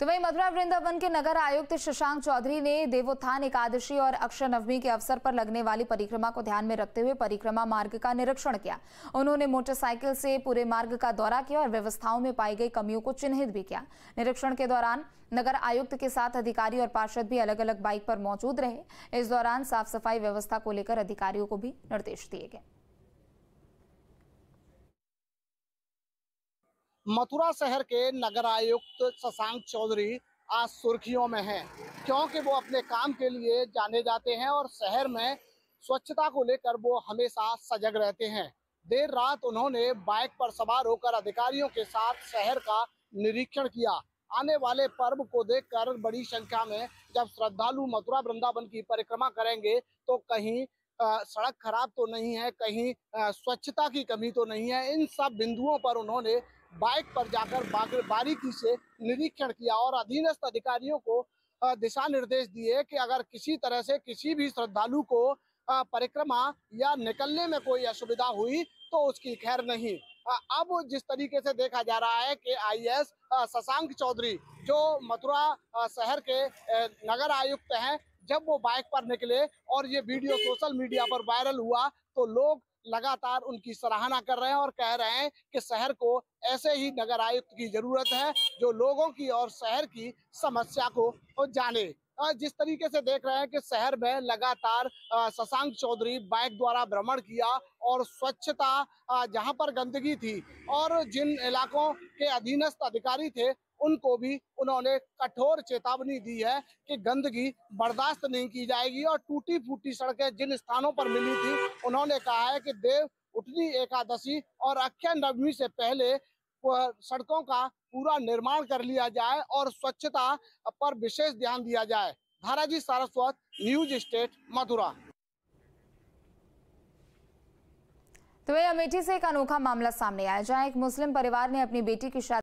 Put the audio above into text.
तो वहीं मथुरा वृंदावन के नगर आयुक्त शशांक चौधरी ने देवोत्थान एकादशी और अक्षय नवमी के अवसर पर लगने वाली परिक्रमा को ध्यान में रखते हुए परिक्रमा मार्ग का निरीक्षण किया। उन्होंने मोटरसाइकिल से पूरे मार्ग का दौरा किया और व्यवस्थाओं में पाई गई कमियों को चिन्हित भी किया। निरीक्षण के दौरान नगर आयुक्त के साथ अधिकारी और पार्षद भी अलग अलग बाइक पर मौजूद रहे। इस दौरान साफ़ सफ़ाई व्यवस्था को लेकर अधिकारियों को भी निर्देश दिए गए। मथुरा शहर के नगर आयुक्त शशांक चौधरी आज सुर्खियों में हैं, क्योंकि वो अपने काम के लिए जाने जाते हैं और शहर में स्वच्छता को लेकर वो हमेशा सजग रहते हैं। देर रात उन्होंने बाइक पर सवार होकर अधिकारियों के साथ शहर का निरीक्षण किया। आने वाले पर्व को देखकर बड़ी संख्या में जब श्रद्धालु मथुरा वृंदावन की परिक्रमा करेंगे तो कहीं सड़क खराब तो नहीं है, कहीं स्वच्छता की कमी तो नहीं है। इन सब बिंदुओं पर उन्होंने बाइक पर जाकर बारीकी से निरीक्षण किया और अधीनस्थ अधिकारियों को दिशा निर्देश दिए कि अगर किसी तरह से किसी भी श्रद्धालु को परिक्रमा या निकलने में कोई असुविधा हुई तो उसकी खैर नहीं। अब जिस तरीके से देखा जा रहा है कि आईएएस शशांक चौधरी, जो मथुरा शहर के नगर आयुक्त हैं जब वो बाइक पर निकले और ये वीडियो सोशल मीडिया पर वायरल हुआ तो लोग लगातार उनकी सराहना कर रहे हैं और कह रहे हैं कि शहर को ऐसे ही नगर आयुक्त की ज़रूरत है जो लोगों की और शहर की समस्या को जाने। जिस तरीके से देख रहे हैं कि शहर में लगातार शशांक चौधरी बाइक द्वारा भ्रमण किया और स्वच्छता जहाँ पर गंदगी थी और जिन इलाकों के अधीनस्थ अधिकारी थे, उनको भी उन्होंने कठोर चेतावनी दी है कि गंदगी बर्दाश्त नहीं की जाएगी और टूटी फूटी सड़कें जिन स्थानों पर मिली थी, उन्होंने कहा है कि देव उठनी एकादशी और अक्षय नवमी से पहले सड़कों का पूरा निर्माण कर लिया जाए और स्वच्छता पर विशेष ध्यान दिया जाए। Dharaji Saraswat, news state, Mathura. तो वही अमेठी से एक अनोखा मामला सामने आया, जहाँ एक मुस्लिम परिवार ने अपनी बेटी की शादी